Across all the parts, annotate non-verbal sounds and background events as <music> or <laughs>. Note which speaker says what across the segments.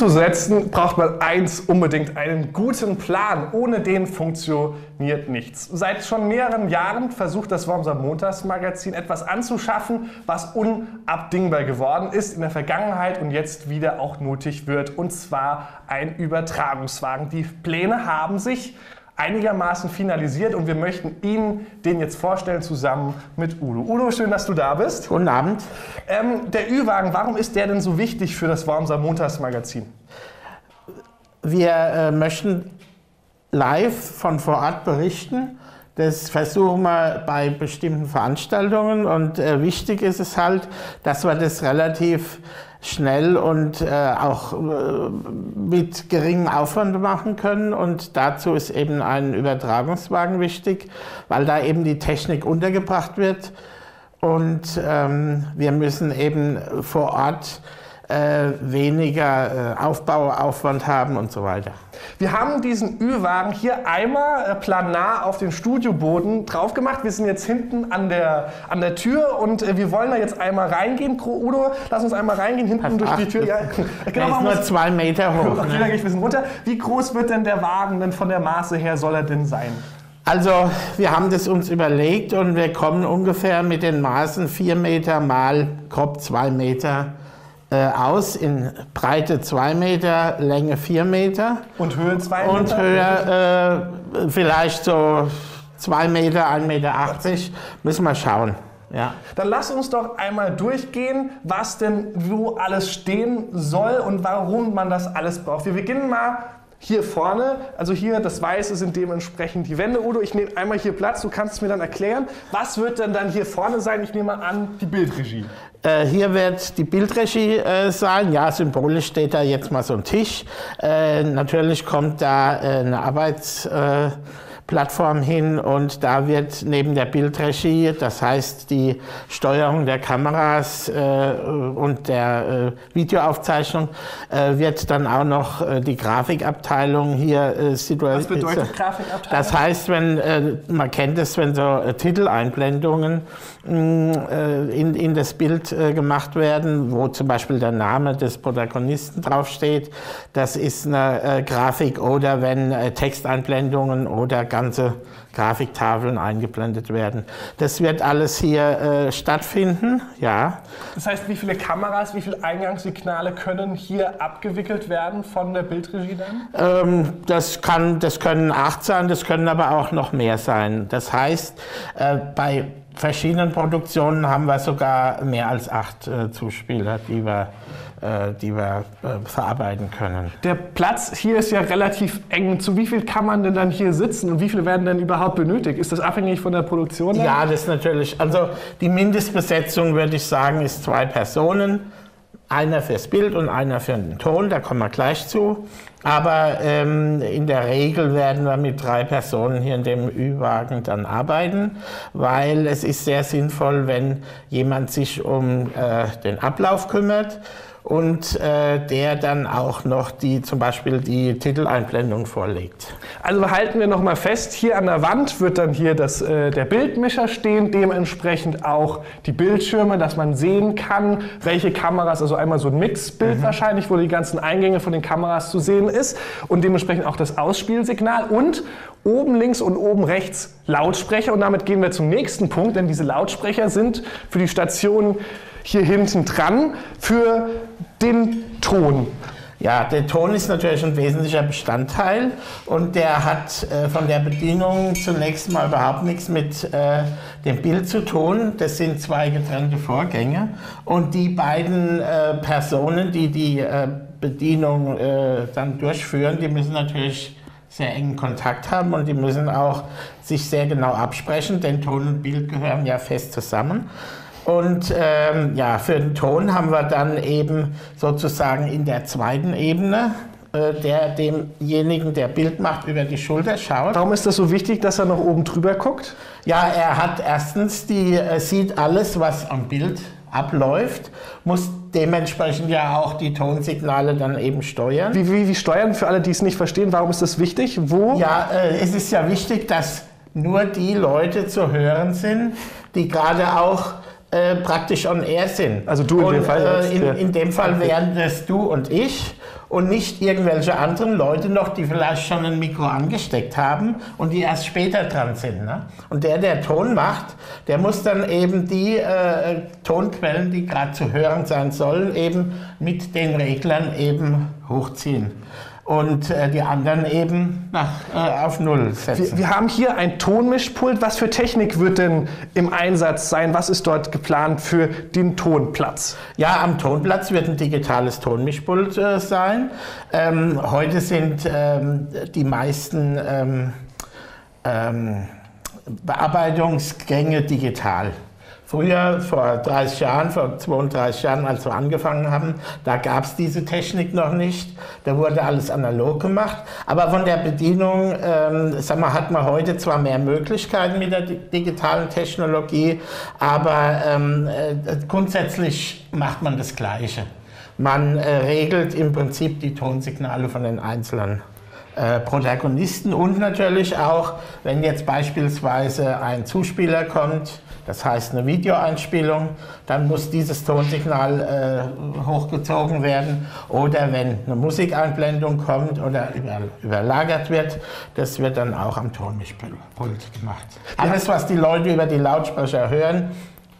Speaker 1: umzusetzen, braucht man eins unbedingt, einen guten Plan. Ohne den funktioniert nichts. Seit schon mehreren Jahren versucht das Wormser Montagsmagazin etwas anzuschaffen, was unabdingbar geworden ist in der Vergangenheit und jetzt wieder auch nötig wird. Und zwar ein Übertragungswagen. Die Pläne haben sich einigermaßen finalisiert und wir möchten Ihnen den jetzt vorstellen zusammen mit Udo. Udo, schön, dass du da bist.
Speaker 2: Guten Abend.
Speaker 1: Ähm, der Ü-Wagen, warum ist der denn so wichtig für das Wormser Montagsmagazin?
Speaker 2: Wir äh, möchten live von vor Ort berichten. Das versuchen wir bei bestimmten Veranstaltungen und äh, wichtig ist es halt, dass wir das relativ schnell und äh, auch äh, mit geringem Aufwand machen können. Und dazu ist eben ein Übertragungswagen wichtig, weil da eben die Technik untergebracht wird. Und ähm, wir müssen eben vor Ort äh, weniger äh, Aufbauaufwand haben und so weiter.
Speaker 1: Wir haben diesen Ü-Wagen hier einmal äh, planar auf den Studioboden drauf gemacht. Wir sind jetzt hinten an der, an der Tür und äh, wir wollen da jetzt einmal reingehen. Udo, lass uns einmal reingehen, hinten
Speaker 2: Pass
Speaker 1: durch die. Tür. Ja, <laughs>
Speaker 2: Der ist nur zwei Meter hoch.
Speaker 1: Okay,
Speaker 2: Ne?
Speaker 1: gehe ich ein bisschen runter. Wie groß wird denn der Wagen denn von der Maße her soll er denn sein?
Speaker 2: Also wir haben das uns überlegt und wir kommen ungefähr mit den Maßen 4 Meter mal grob 2 Meter aus, in Breite 2 Meter, Länge 4 Meter
Speaker 1: Und Höhe 2
Speaker 2: und
Speaker 1: Meter?
Speaker 2: Höhe äh, vielleicht so 2 Meter, 1,80 Meter, müssen wir schauen. Ja.
Speaker 1: Dann lass uns doch einmal durchgehen, was denn wo alles stehen soll und warum man das alles braucht. Wir beginnen mal hier vorne. Also hier, das Weiße sind dementsprechend die Wände. Udo, ich nehme einmal hier Platz. Du kannst es mir dann erklären. Was wird denn dann hier vorne sein? Ich nehme mal an, die Bildregie.
Speaker 2: Äh, hier wird die Bildregie äh, sein. Ja, symbolisch steht da jetzt mal so ein Tisch. Äh, natürlich kommt da äh, eine Arbeitsplattform äh, Plattform hin und da wird neben der Bildregie, das heißt die Steuerung der Kameras äh, und der äh, Videoaufzeichnung, äh, wird dann auch noch äh, die Grafikabteilung hier äh, situiert.
Speaker 1: Was bedeutet Grafikabteilung?
Speaker 2: Das heißt, wenn äh, man kennt es, wenn so äh, Titeleinblendungen äh, in, in das Bild gemacht werden, wo zum Beispiel der Name des Protagonisten draufsteht, das ist eine Grafik oder wenn Texteinblendungen oder ganze Grafiktafeln eingeblendet werden. Das wird alles hier äh, stattfinden, ja.
Speaker 1: Das heißt, wie viele Kameras, wie viele Eingangssignale können hier abgewickelt werden von der Bildregie dann?
Speaker 2: Ähm, das, kann, das können acht sein, das können aber auch noch mehr sein. Das heißt, äh, bei verschiedenen Produktionen haben wir sogar mehr als acht äh, Zuspieler, die wir, die wir äh, verarbeiten können.
Speaker 1: Der Platz hier ist ja relativ eng. Zu wie viel kann man denn dann hier sitzen und wie viele werden denn überhaupt benötigt? Ist das abhängig von der Produktion? dann?
Speaker 2: Ja, das ist natürlich, also die Mindestbesetzung, würde ich sagen, ist zwei Personen. Einer fürs Bild und einer für den Ton, da kommen wir gleich zu. Aber ähm, in der Regel werden wir mit drei Personen hier in dem Ü-Wagen dann arbeiten, weil es ist sehr sinnvoll, wenn jemand sich um äh, den Ablauf kümmert und äh, der dann auch noch die, zum Beispiel die Titeleinblendung vorlegt.
Speaker 1: Also halten wir noch mal fest, hier an der Wand wird dann hier das, äh, der Bildmischer stehen, dementsprechend auch die Bildschirme, dass man sehen kann, welche Kameras, also einmal so ein Mixbild wahrscheinlich, wo die ganzen Eingänge von den Kameras zu sehen ist und dementsprechend auch das Ausspielsignal und oben links und oben rechts Lautsprecher und damit gehen wir zum nächsten Punkt, denn diese Lautsprecher sind für die Station hier hinten dran für den Ton.
Speaker 2: Ja, der Ton ist natürlich ein wesentlicher Bestandteil und der hat äh, von der Bedienung zunächst mal überhaupt nichts mit äh, dem Bild zu tun. Das sind zwei getrennte Vorgänge und die beiden äh, Personen, die die äh, Bedienung äh, dann durchführen, die müssen natürlich sehr engen Kontakt haben und die müssen auch sich sehr genau absprechen, denn Ton und Bild gehören ja fest zusammen. Und ähm, ja, für den Ton haben wir dann eben sozusagen in der zweiten Ebene, äh, der demjenigen, der Bild macht, über die Schulter schaut.
Speaker 1: Warum ist das so wichtig, dass er noch oben drüber guckt?
Speaker 2: Ja, er hat erstens die, er sieht alles, was am Bild abläuft, muss dementsprechend ja auch die Tonsignale dann eben steuern.
Speaker 1: Wie, wie, wie steuern für alle, die es nicht verstehen? Warum ist das wichtig? Wo?
Speaker 2: Ja, äh, es ist ja wichtig, dass nur die Leute zu hören sind, die gerade auch äh, praktisch on air sind.
Speaker 1: Also du in
Speaker 2: und,
Speaker 1: dem Fall
Speaker 2: Äh, in, in, dem Fall wären das du und ich und nicht irgendwelche anderen Leute noch, die vielleicht schon ein Mikro angesteckt haben und die erst später dran sind. Ne? Und der, der Ton macht, der muss dann eben die äh, Tonquellen, die gerade zu hören sein sollen, eben mit den Reglern eben hochziehen und äh, die anderen eben nach, äh, auf Null setzen.
Speaker 1: Wir, wir, haben hier ein Tonmischpult. Was für Technik wird denn im Einsatz sein? Was ist dort geplant für den Tonplatz?
Speaker 2: Ja, am Tonplatz wird ein digitales Tonmischpult äh, sein. Ähm, heute sind ähm, die meisten ähm, ähm Bearbeitungsgänge digital. Früher, vor 30 Jahren, vor 32 Jahren, als wir angefangen haben, da gab es diese Technik noch nicht. Da wurde alles analog gemacht. Aber von der Bedienung ähm, sag mal, hat man heute zwar mehr Möglichkeiten mit der digitalen Technologie, aber ähm, äh, grundsätzlich macht man das Gleiche. Man äh, regelt im Prinzip die Tonsignale von den einzelnen äh, Protagonisten und natürlich auch, wenn jetzt beispielsweise ein Zuspieler kommt, das heißt eine Videoeinspielung, dann muss dieses Tonsignal äh, hochgezogen werden. Oder wenn eine Musikeinblendung kommt oder über, überlagert wird, das wird dann auch am Tonmischpult gemacht. Alles, was die Leute über die Lautsprecher hören,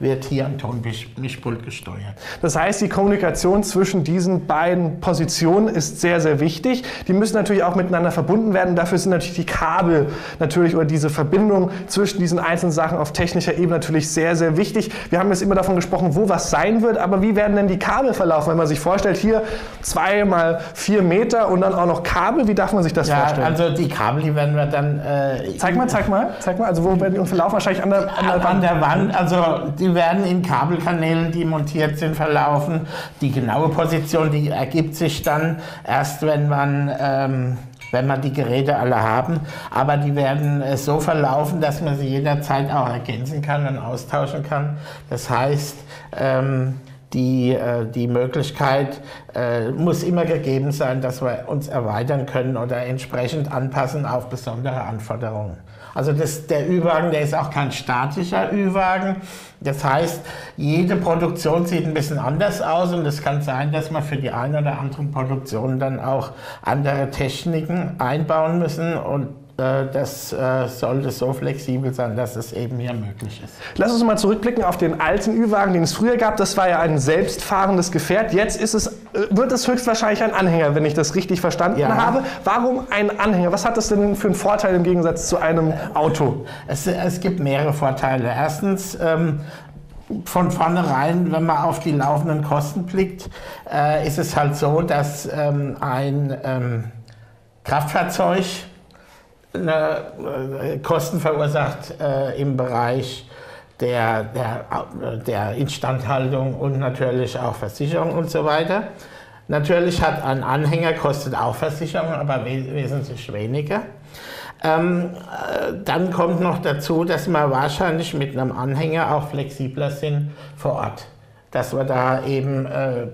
Speaker 2: wird hier am Tonmischpult gesteuert.
Speaker 1: Das heißt, die Kommunikation zwischen diesen beiden Positionen ist sehr, sehr wichtig. Die müssen natürlich auch miteinander verbunden werden. Dafür sind natürlich die Kabel natürlich oder diese Verbindung zwischen diesen einzelnen Sachen auf technischer Ebene natürlich sehr, sehr wichtig. Wir haben jetzt immer davon gesprochen, wo was sein wird, aber wie werden denn die Kabel verlaufen? Wenn man sich vorstellt, hier zwei mal vier Meter und dann auch noch Kabel, wie darf man sich das
Speaker 2: ja,
Speaker 1: vorstellen?
Speaker 2: Also die Kabel, die werden wir dann... Äh,
Speaker 1: zeig mal, zeig mal, zeig mal. Also wo werden die verlaufen? Wahrscheinlich an der,
Speaker 2: an der Wand. An der Wand, also die die werden in Kabelkanälen, die montiert sind, verlaufen. Die genaue Position, die ergibt sich dann erst, wenn man, ähm, wenn man die Geräte alle haben. Aber die werden äh, so verlaufen, dass man sie jederzeit auch ergänzen kann und austauschen kann. Das heißt, ähm, die, äh, die Möglichkeit äh, muss immer gegeben sein, dass wir uns erweitern können oder entsprechend anpassen auf besondere Anforderungen. Also das, der Ü-Wagen, der ist auch kein statischer Ü-Wagen. Das heißt, jede Produktion sieht ein bisschen anders aus und es kann sein, dass man für die eine oder andere Produktion dann auch andere Techniken einbauen müssen und das äh, sollte so flexibel sein, dass es eben hier möglich ist.
Speaker 1: Lass uns mal zurückblicken auf den alten Ü-Wagen, den es früher gab. Das war ja ein selbstfahrendes Gefährt. Jetzt ist es, äh, wird es höchstwahrscheinlich ein Anhänger, wenn ich das richtig verstanden ja. habe. Warum ein Anhänger? Was hat das denn für einen Vorteil im Gegensatz zu einem Auto?
Speaker 2: Es, es gibt mehrere Vorteile. Erstens, ähm, von vornherein, wenn man auf die laufenden Kosten blickt, äh, ist es halt so, dass ähm, ein ähm, Kraftfahrzeug äh, Kosten verursacht äh, im Bereich der, der, der Instandhaltung und natürlich auch Versicherung und so weiter. Natürlich hat ein Anhänger kostet auch Versicherung, aber wesentlich weniger. Ähm, äh, dann kommt noch dazu, dass wir wahrscheinlich mit einem Anhänger auch flexibler sind vor Ort dass wir da eben äh,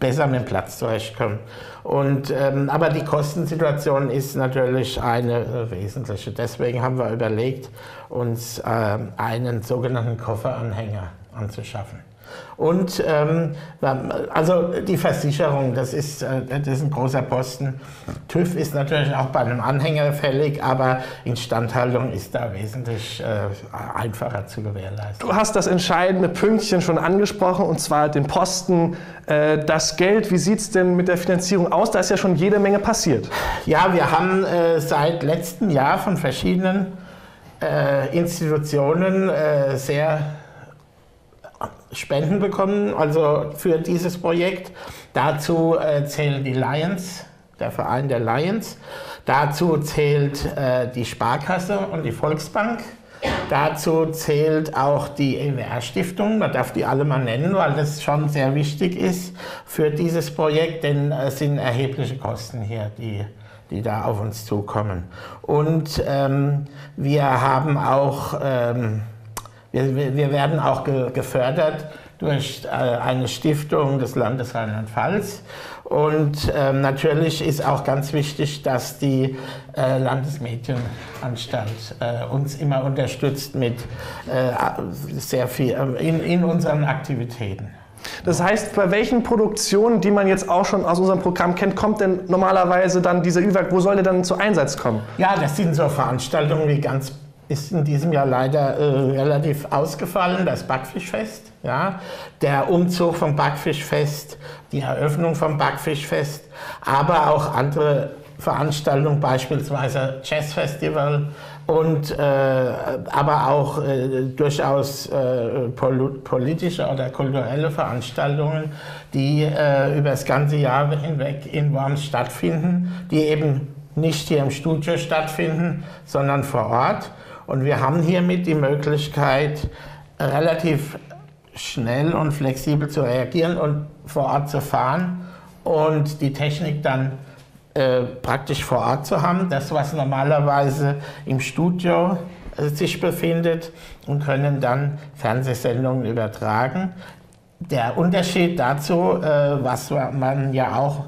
Speaker 2: besser mit dem Platz zurechtkommen. Und, ähm, aber die Kostensituation ist natürlich eine äh, wesentliche. Deswegen haben wir überlegt, uns äh, einen sogenannten Kofferanhänger anzuschaffen. Und ähm, also die Versicherung, das ist, äh, das ist ein großer Posten. TÜV ist natürlich auch bei einem Anhänger fällig, aber Instandhaltung ist da wesentlich äh, einfacher zu gewährleisten.
Speaker 1: Du hast das entscheidende Pünktchen schon angesprochen, und zwar den Posten, äh, das Geld. Wie sieht es denn mit der Finanzierung aus? Da ist ja schon jede Menge passiert.
Speaker 2: Ja, wir haben äh, seit letztem Jahr von verschiedenen äh, Institutionen äh, sehr Spenden bekommen, also für dieses Projekt. Dazu äh, zählen die Lions, der Verein der Lions. Dazu zählt äh, die Sparkasse und die Volksbank. Dazu zählt auch die EWR-Stiftung, man darf die alle mal nennen, weil das schon sehr wichtig ist für dieses Projekt, denn es sind erhebliche Kosten hier, die, die da auf uns zukommen. Und ähm, wir haben auch ähm, wir, wir werden auch ge gefördert durch äh, eine Stiftung des Landes Rheinland-Pfalz Und ähm, natürlich ist auch ganz wichtig, dass die äh, Landesmedienanstalt äh, uns immer unterstützt mit äh, sehr viel äh, in, in unseren Aktivitäten.
Speaker 1: Das heißt, bei welchen Produktionen, die man jetzt auch schon aus unserem Programm kennt, kommt denn normalerweise dann dieser Ü-Werk, wo soll der dann zu Einsatz kommen?
Speaker 2: Ja, das sind so Veranstaltungen wie ganz ist in diesem Jahr leider äh, relativ ausgefallen, das Backfischfest. Ja? Der Umzug vom Backfischfest, die Eröffnung vom Backfischfest, aber auch andere Veranstaltungen, beispielsweise Jazzfestival und äh, aber auch äh, durchaus äh, politische oder kulturelle Veranstaltungen, die äh, über das ganze Jahr hinweg in Worms stattfinden, die eben nicht hier im Studio stattfinden, sondern vor Ort. Und wir haben hiermit die Möglichkeit, relativ schnell und flexibel zu reagieren und vor Ort zu fahren und die Technik dann äh, praktisch vor Ort zu haben. Das, was normalerweise im Studio äh, sich befindet und können dann Fernsehsendungen übertragen. Der Unterschied dazu, äh, was man ja auch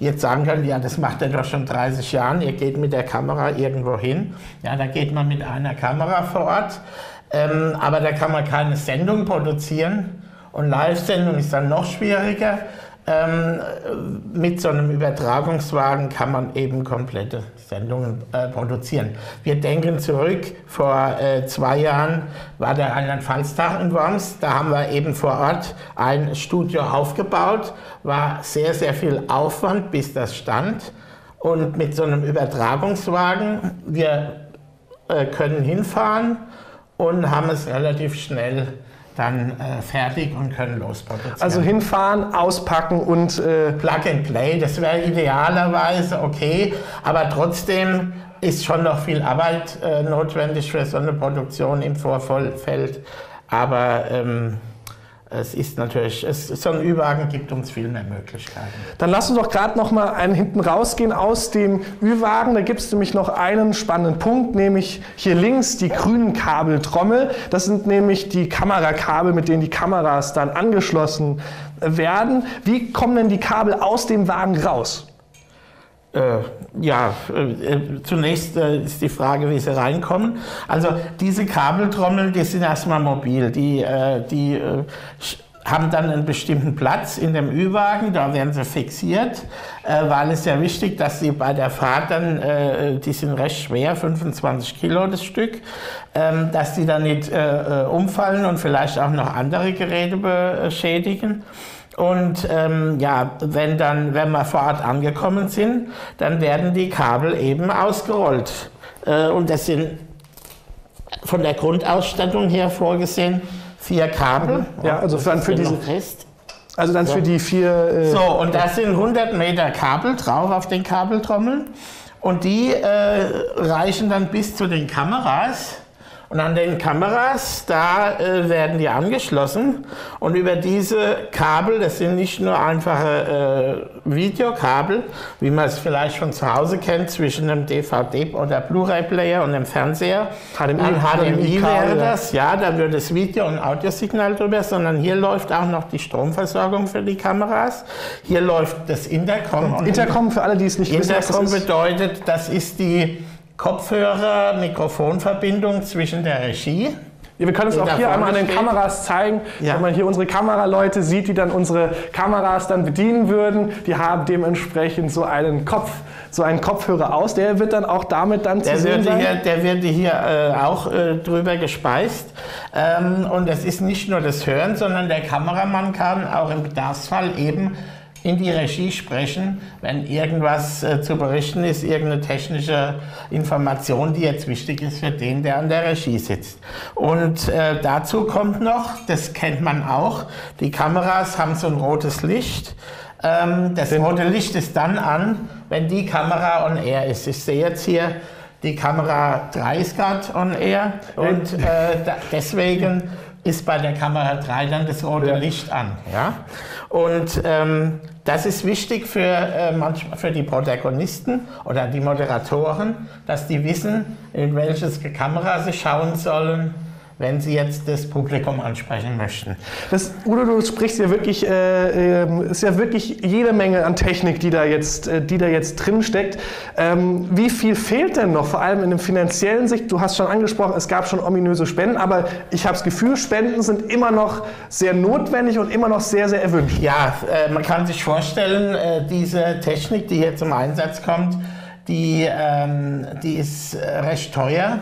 Speaker 2: jetzt sagen können, ja, das macht er doch schon 30 Jahre, ihr geht mit der Kamera irgendwo hin. Ja, da geht man mit einer Kamera vor Ort, ähm, aber da kann man keine Sendung produzieren und Live-Sendung ist dann noch schwieriger. Ähm, mit so einem Übertragungswagen kann man eben komplette Sendungen äh, produzieren. Wir denken zurück, vor äh, zwei Jahren war der Rheinland-Pfalz-Tag in Worms. Da haben wir eben vor Ort ein Studio aufgebaut. War sehr, sehr viel Aufwand, bis das stand. Und mit so einem Übertragungswagen, wir äh, können hinfahren und haben es relativ schnell dann äh, fertig und können losproduzieren.
Speaker 1: Also hinfahren, auspacken und
Speaker 2: äh Plug and Play, das wäre idealerweise okay, aber trotzdem ist schon noch viel Arbeit äh, notwendig für so eine Produktion im Vorfeld. Aber ähm, es ist natürlich, es, so ein Ü-Wagen gibt uns viel mehr Möglichkeiten.
Speaker 1: Dann lass uns doch gerade noch mal einen hinten rausgehen aus dem Ü-Wagen. Da gibt es nämlich noch einen spannenden Punkt, nämlich hier links die grünen Kabeltrommel. Das sind nämlich die Kamerakabel, mit denen die Kameras dann angeschlossen werden. Wie kommen denn die Kabel aus dem Wagen raus?
Speaker 2: Äh, ja, äh, zunächst äh, ist die Frage, wie sie reinkommen. Also diese Kabeltrommeln, die sind erstmal mobil. Die, äh, die äh, haben dann einen bestimmten Platz in dem Ü-Wagen, da werden sie fixiert, äh, weil es ja wichtig, dass sie bei der Fahrt dann, die sind recht schwer, 25 Kilo das Stück, ähm, dass die dann nicht umfallen und vielleicht auch noch andere Geräte beschädigen. Und ähm, ja, wenn dann, wenn wir vor Ort angekommen sind, dann werden die Kabel eben ausgerollt. Äh, und das sind von der Grundausstattung her vorgesehen vier Kabel.
Speaker 1: Ja, also dann für diese. Fest. Also dann so. für die vier.
Speaker 2: Äh so, und da sind 100 Meter Kabel drauf auf den Kabeltrommeln. Und die äh, reichen dann bis zu den Kameras. Und an den Kameras, da äh, werden die angeschlossen und über diese Kabel, das sind nicht nur einfache äh, Videokabel, wie man es vielleicht von zu Hause kennt, zwischen einem DVD- oder Blu-ray-Player und einem Fernseher. HDMI, An HDMI wäre das, ja, da würde das Video- und Audiosignal drüber, sondern hier läuft auch noch die Stromversorgung für die Kameras. Hier läuft das Intercom.
Speaker 1: Intercom für alle, die es nicht
Speaker 2: Intercom wissen. Intercom bedeutet, das ist die Kopfhörer-Mikrofonverbindung zwischen der Regie.
Speaker 1: Ja, wir können es auch hier einmal an den Kameras zeigen, ja. wenn man hier unsere Kameraleute sieht, die dann unsere Kameras dann bedienen würden. Die haben dementsprechend so einen Kopf, so einen Kopfhörer aus. Der wird dann auch damit dann
Speaker 2: der zu sehen sein. Hier, der wird hier äh, auch äh, drüber gespeist. Ähm, und es ist nicht nur das Hören, sondern der Kameramann kann auch im Bedarfsfall eben in die Regie sprechen, wenn irgendwas äh, zu berichten ist, irgendeine technische Information, die jetzt wichtig ist für den, der an der Regie sitzt. Und äh, dazu kommt noch, das kennt man auch, die Kameras haben so ein rotes Licht. Ähm, das rote Licht ist dann an, wenn die Kamera on air ist. Ich sehe jetzt hier, die Kamera 3 ist gerade on air und äh, da, deswegen ist bei der Kamera 3 dann das rote ja. Licht an. Ja? Und ähm, das ist wichtig für, äh, manchmal für die Protagonisten oder die Moderatoren, dass die wissen, in welches Kamera sie schauen sollen, wenn Sie jetzt das Publikum ansprechen möchten.
Speaker 1: Das, Udo, du sprichst ja wirklich, äh, äh, ist ja wirklich jede Menge an Technik, die da jetzt, äh, die da jetzt drin steckt. Ähm, wie viel fehlt denn noch, vor allem in der finanziellen Sicht? Du hast schon angesprochen, es gab schon ominöse Spenden, aber ich habe das Gefühl, Spenden sind immer noch sehr notwendig und immer noch sehr, sehr erwünscht.
Speaker 2: Ja, äh, man kann sich vorstellen, äh, diese Technik, die hier zum Einsatz kommt, die, ähm, die ist äh, recht teuer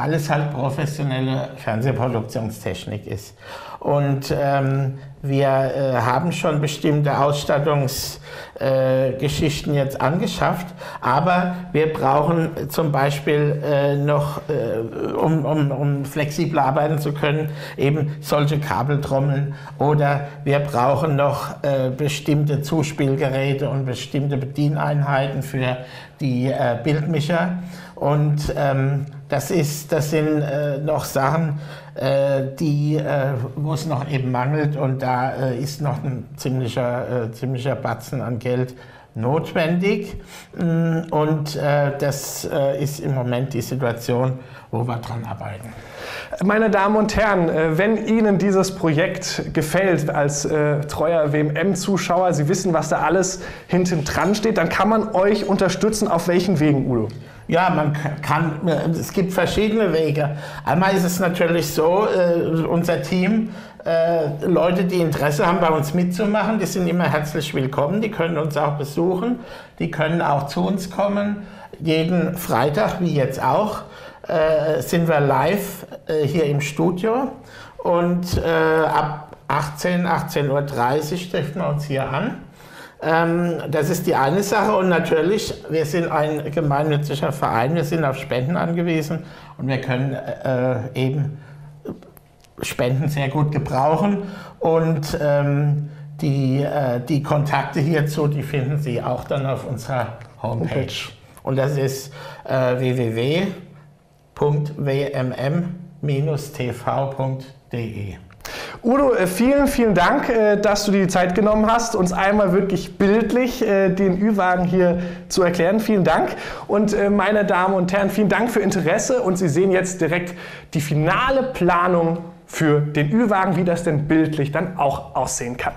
Speaker 2: weil es halt professionelle Fernsehproduktionstechnik ist. Und ähm, wir äh, haben schon bestimmte Ausstattungsgeschichten äh, jetzt angeschafft, aber wir brauchen zum Beispiel äh, noch, äh, um, um, um flexibel arbeiten zu können, eben solche Kabeltrommeln oder wir brauchen noch äh, bestimmte Zuspielgeräte und bestimmte Bedieneinheiten für die äh, Bildmischer. Und ähm, das, ist, das sind äh, noch Sachen, äh, die, äh, wo es noch eben mangelt und da äh, ist noch ein ziemlicher, äh, ziemlicher Batzen an Geld notwendig. Mm, und äh, das ist im Moment die Situation, wo wir dran arbeiten.
Speaker 1: Meine Damen und Herren, wenn Ihnen dieses Projekt gefällt als äh, treuer WMM-Zuschauer, Sie wissen, was da alles hinten dran steht, dann kann man euch unterstützen. Auf welchen Wegen, Udo?
Speaker 2: Ja, man kann, es gibt verschiedene Wege. Einmal ist es natürlich so, äh, unser Team, äh, Leute, die Interesse haben, bei uns mitzumachen, die sind immer herzlich willkommen, die können uns auch besuchen, die können auch zu uns kommen. Jeden Freitag, wie jetzt auch, äh, sind wir live äh, hier im Studio und äh, ab 18, 18.30 Uhr treffen wir uns hier an. Ähm, das ist die eine Sache. Und natürlich, wir sind ein gemeinnütziger Verein, wir sind auf Spenden angewiesen. Und wir können äh, eben Spenden sehr gut gebrauchen. Und ähm, die, äh, die Kontakte hierzu, die finden Sie auch dann auf unserer Homepage. Und das ist äh, www.wmm-tv.de.
Speaker 1: Udo, äh, vielen, vielen Dank, äh, dass du dir die Zeit genommen hast, uns einmal wirklich bildlich äh, den Ü-Wagen hier zu erklären. Vielen Dank. Und meine Damen und Herren, vielen Dank für Interesse. Und Sie sehen jetzt direkt die finale Planung für den Ü-Wagen, wie das denn bildlich dann auch aussehen kann.